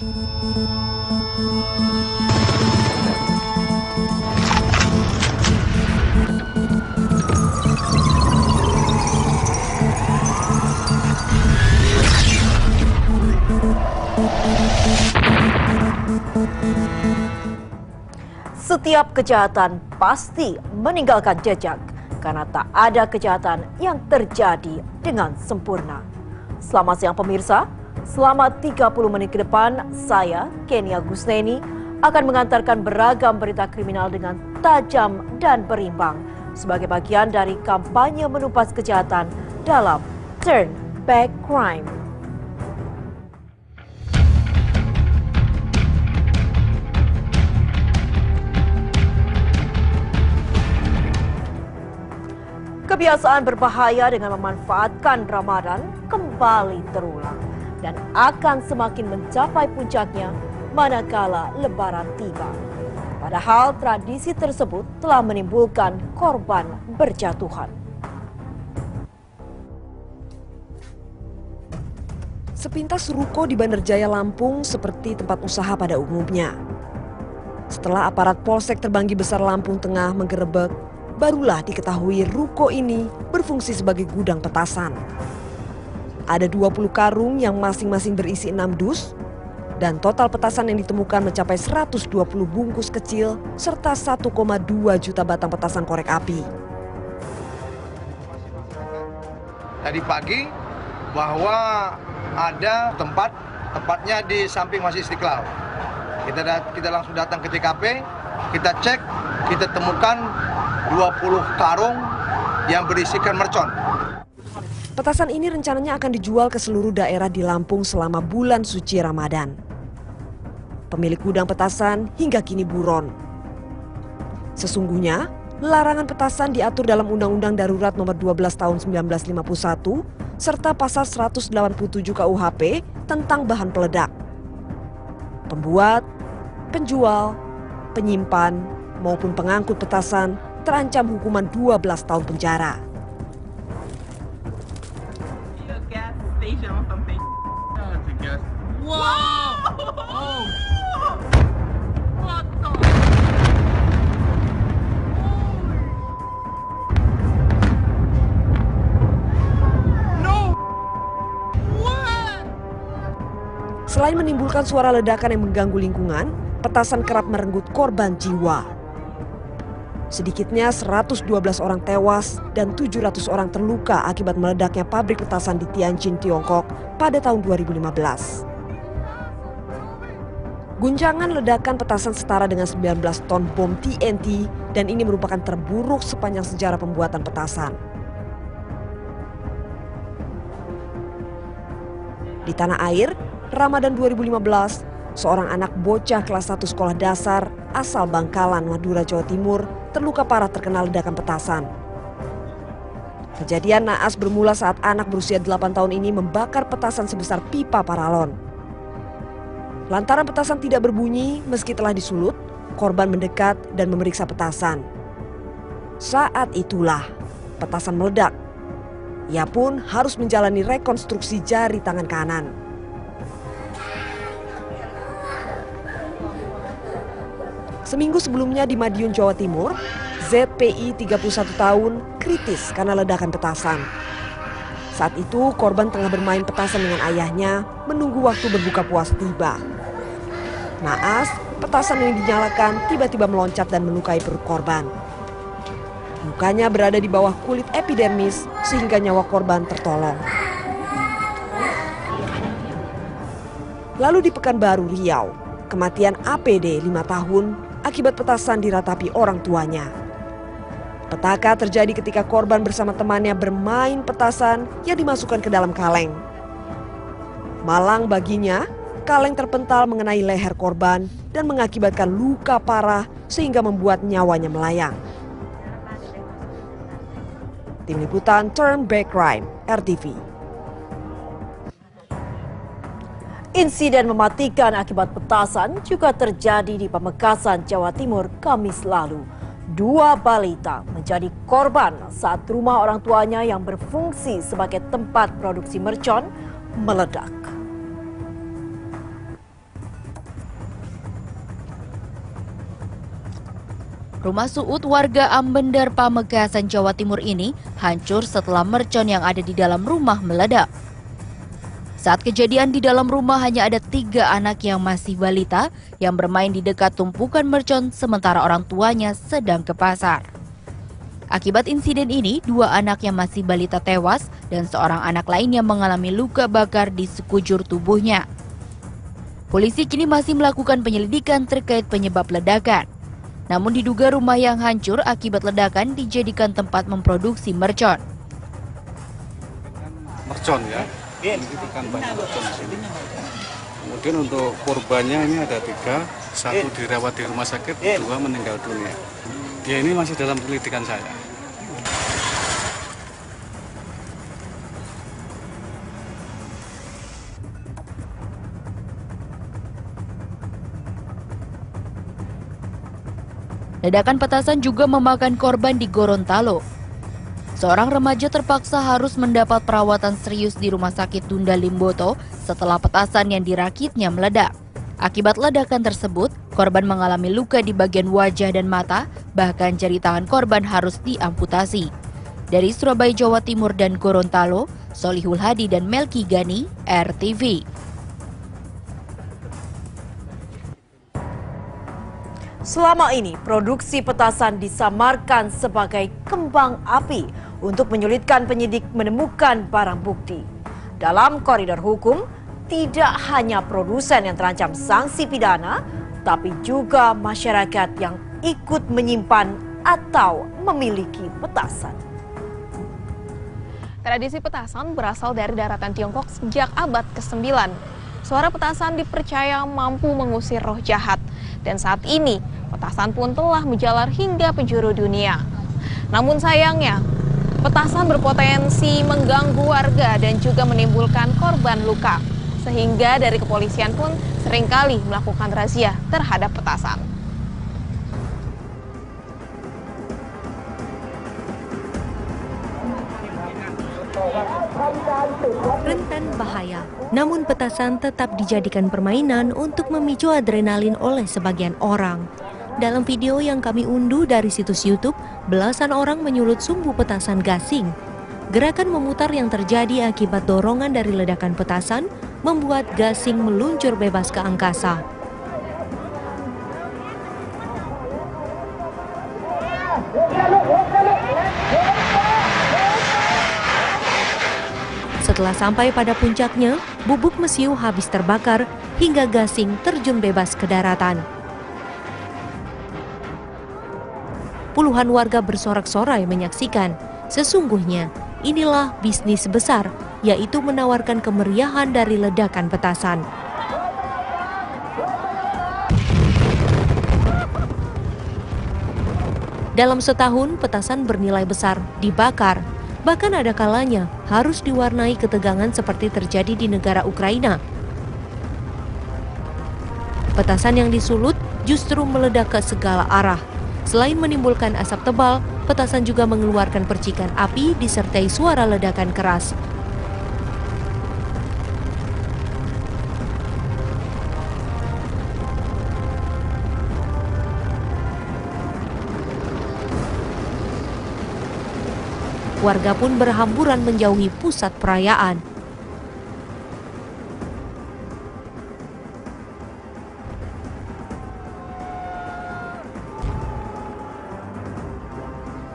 Setiap kejahatan pasti meninggalkan jejak karena tak ada kejahatan yang terjadi dengan sempurna. Selamat siang pemirsa, selama 30 menit ke depan saya, Kenia Gusneni, akan mengantarkan beragam berita kriminal dengan tajam dan berimbang sebagai bagian dari kampanye menumpas kejahatan dalam Turn Back Crime. Kebiasaan berbahaya dengan memanfaatkan Ramadan kembali terulang dan akan semakin mencapai puncaknya manakala lebaran tiba. Padahal tradisi tersebut telah menimbulkan korban berjatuhan. Sepintas ruko di Bandar Jaya Lampung seperti tempat usaha pada umumnya. Setelah aparat Polsek Terbanggi Besar Lampung Tengah menggerebek barulah diketahui ruko ini berfungsi sebagai gudang petasan. Ada 20 karung yang masing-masing berisi 6 dus dan total petasan yang ditemukan mencapai 120 bungkus kecil serta 1,2 juta batang petasan korek api. Tadi pagi bahwa ada tempat tepatnya di samping Masjid Istiqlal. Kita kita langsung datang ke TKP, kita cek, kita temukan 20 karung yang berisikan mercon. Petasan ini rencananya akan dijual ke seluruh daerah di Lampung selama bulan suci Ramadan. Pemilik gudang petasan hingga kini buron. Sesungguhnya, larangan petasan diatur dalam Undang-Undang Darurat Nomor 12 Tahun 1951 serta Pasal 187 KUHP tentang bahan peledak. Pembuat, penjual, penyimpan, maupun pengangkut petasan terancam hukuman 12 tahun penjara. Selain menimbulkan suara ledakan yang mengganggu lingkungan, petasan kerap merenggut korban jiwa. Sedikitnya 112 orang tewas dan 700 orang terluka akibat meledaknya pabrik petasan di Tianjin, Tiongkok pada tahun 2015. Guncangan ledakan petasan setara dengan 19 ton bom TNT dan ini merupakan terburuk sepanjang sejarah pembuatan petasan. Di tanah air, Ramadan 2015, seorang anak bocah kelas 1 sekolah dasar asal Bangkalan, Madura, Jawa Timur terluka parah terkena ledakan petasan. Kejadian naas bermula saat anak berusia 8 tahun ini membakar petasan sebesar pipa paralon. Lantaran petasan tidak berbunyi meski telah disulut, korban mendekat dan memeriksa petasan. Saat itulah petasan meledak. Ia pun harus menjalani rekonstruksi jari tangan kanan. Seminggu sebelumnya di Madiun, Jawa Timur, ZPI 31 tahun kritis karena ledakan petasan. Saat itu korban tengah bermain petasan dengan ayahnya menunggu waktu berbuka puas tiba. Naas, petasan yang dinyalakan tiba-tiba meloncat dan melukai perut korban. Mukanya berada di bawah kulit epidermis sehingga nyawa korban tertolong. Lalu di Pekanbaru, Riau, kematian APD 5 tahun akibat petasan diratapi orang tuanya. Petaka terjadi ketika korban bersama temannya bermain petasan yang dimasukkan ke dalam kaleng. Malang baginya, kaleng terpental mengenai leher korban dan mengakibatkan luka parah sehingga membuat nyawanya melayang. Tim Liputan Turn Back Crime, RTV. Insiden mematikan akibat petasan juga terjadi di Pamekasan, Jawa Timur, Kamis lalu. Dua balita menjadi korban saat rumah orang tuanya yang berfungsi sebagai tempat produksi mercon meledak. Rumah suut warga Ambender Pamekasan, Jawa Timur ini hancur setelah mercon yang ada di dalam rumah meledak. Saat kejadian di dalam rumah hanya ada tiga anak yang masih balita yang bermain di dekat tumpukan mercon sementara orang tuanya sedang ke pasar. Akibat insiden ini, dua anak yang masih balita tewas dan seorang anak lainnya mengalami luka bakar di sekujur tubuhnya. Polisi kini masih melakukan penyelidikan terkait penyebab ledakan. Namun diduga rumah yang hancur akibat ledakan dijadikan tempat memproduksi mercon. Mercon ya, ini kan banyak di sini. Kemudian untuk korbannya ini ada tiga, satu dirawat di rumah sakit, dua meninggal dunia. Ya ini masih dalam penyelidikan saya. Ledakan petasan juga memakan korban di Gorontalo. Seorang remaja terpaksa harus mendapat perawatan serius di Rumah Sakit Tunda Limboto setelah petasan yang dirakitnya meledak. Akibat ledakan tersebut, korban mengalami luka di bagian wajah dan mata, bahkan jari tangan korban harus diamputasi. Dari Surabaya, Jawa Timur dan Gorontalo, Solihul Hadi dan Melki Gani, RTV. Selama ini, produksi petasan disamarkan sebagai kembang api untuk menyulitkan penyidik menemukan barang bukti. Dalam koridor hukum, tidak hanya produsen yang terancam sanksi pidana, tapi juga masyarakat yang ikut menyimpan atau memiliki petasan. Tradisi petasan berasal dari daratan Tiongkok sejak abad ke-9. Suara petasan dipercaya mampu mengusir roh jahat. Dan saat ini, petasan pun telah menjalar hingga penjuru dunia. Namun sayangnya, petasan berpotensi mengganggu warga dan juga menimbulkan korban luka. Sehingga dari kepolisian pun sering kali melakukan razia terhadap petasan. rentan bahaya. Namun petasan tetap dijadikan permainan untuk memicu adrenalin oleh sebagian orang. Dalam video yang kami unduh dari situs YouTube, belasan orang menyulut sumbu petasan gasing. Gerakan memutar yang terjadi akibat dorongan dari ledakan petasan membuat gasing meluncur bebas ke angkasa. Setelah sampai pada puncaknya, bubuk mesiu habis terbakar hingga gasing terjun bebas ke daratan. Puluhan warga bersorak-sorai menyaksikan. Sesungguhnya, inilah bisnis besar, yaitu menawarkan kemeriahan dari ledakan petasan. Dalam setahun, petasan bernilai besar dibakar Bahkan ada kalanya harus diwarnai ketegangan seperti terjadi di negara Ukraina. Petasan yang disulut justru meledak ke segala arah. Selain menimbulkan asap tebal, petasan juga mengeluarkan percikan api disertai suara ledakan keras. Warga pun berhamburan menjauhi pusat perayaan.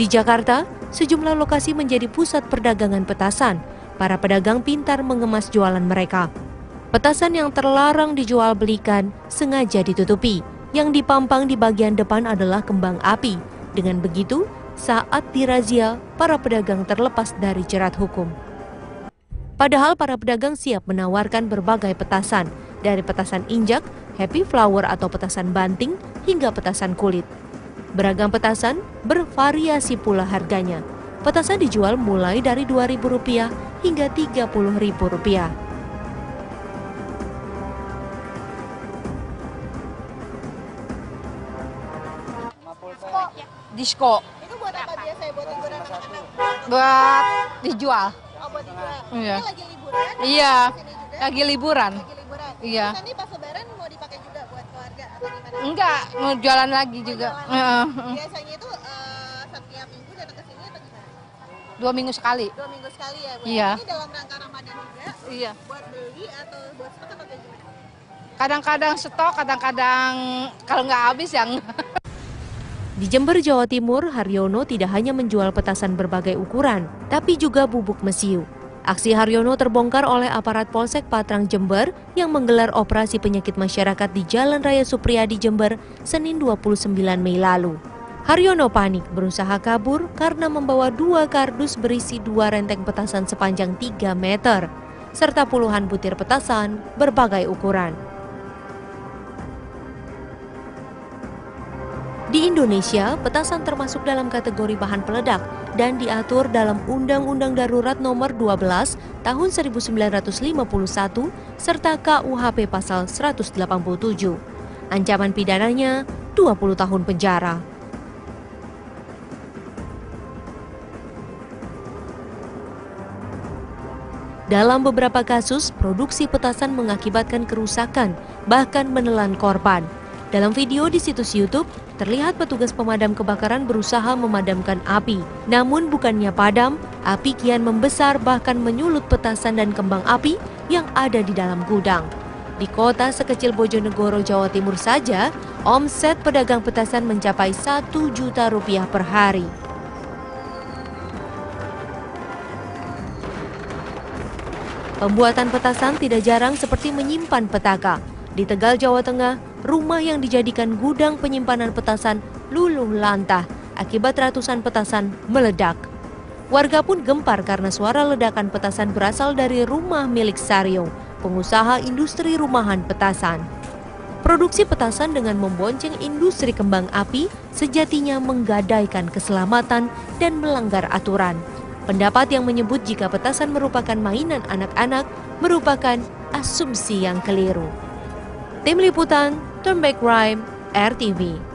Di Jakarta, sejumlah lokasi menjadi pusat perdagangan petasan. Para pedagang pintar mengemas jualan mereka. Petasan yang terlarang dijual belikan sengaja ditutupi. Yang dipampang di bagian depan adalah kembang api. Dengan begitu, saat dirazia, para pedagang terlepas dari jerat hukum. Padahal para pedagang siap menawarkan berbagai petasan, dari petasan injak, happy flower atau petasan banting, hingga petasan kulit. Beragam petasan bervariasi pula harganya. Petasan dijual mulai dari Rp2.000 hingga Rp30.000. Disko. Itu buat apa biasa ya? Buat liburan anak-anak? Buat dijual. Oh, buat liburan. Iya. Ini lagi liburan? Iya. Lagi liburan. Lagi liburan. Iya. Nanti pas lebaran mau dipakai juga buat ke keluarga atau gimana? Enggak, mau jualan lagi juga. Heeh. Biasanya itu eh, setiap minggu datang ke sini atau gimana? Dua minggu sekali. Dua minggu sekali ya, Bu? Iya. Ini dalam rangka Ramadan juga? Iya. Buat beli atau buat stok atau kayak gimana? Kadang-kadang stok, kadang-kadang kalau nggak habis yang Di Jember, Jawa Timur, Haryono tidak hanya menjual petasan berbagai ukuran, tapi juga bubuk mesiu. Aksi Haryono terbongkar oleh aparat Polsek Patrang Jember yang menggelar operasi penyakit masyarakat di Jalan Raya Supriyadi Jember Senin 29 Mei lalu. Haryono panik berusaha kabur karena membawa dua kardus berisi dua renteng petasan sepanjang 3 meter, serta puluhan butir petasan berbagai ukuran. Di Indonesia, petasan termasuk dalam kategori bahan peledak dan diatur dalam Undang-Undang Darurat Nomor 12 Tahun 1951 serta KUHP Pasal 187. Ancaman pidananya 20 tahun penjara. Dalam beberapa kasus, produksi petasan mengakibatkan kerusakan, bahkan menelan korban. Dalam video di situs YouTube, terlihat petugas pemadam kebakaran berusaha memadamkan api. Namun bukannya padam, api kian membesar bahkan menyulut petasan dan kembang api yang ada di dalam gudang. Di kota sekecil Bojonegoro, Jawa Timur saja, omset pedagang petasan mencapai 1 juta rupiah per hari. Pembuatan petasan tidak jarang seperti menyimpan petaka. Di Tegal, Jawa Tengah, rumah yang dijadikan gudang penyimpanan petasan luluh lantah akibat ratusan petasan meledak. Warga pun gempar karena suara ledakan petasan berasal dari rumah milik Saryo, pengusaha industri rumahan petasan. Produksi petasan dengan membonceng industri kembang api sejatinya menggadaikan keselamatan dan melanggar aturan. Pendapat yang menyebut jika petasan merupakan mainan anak-anak merupakan asumsi yang keliru. Tim Liputan, Turn Back Rhyme, RTV.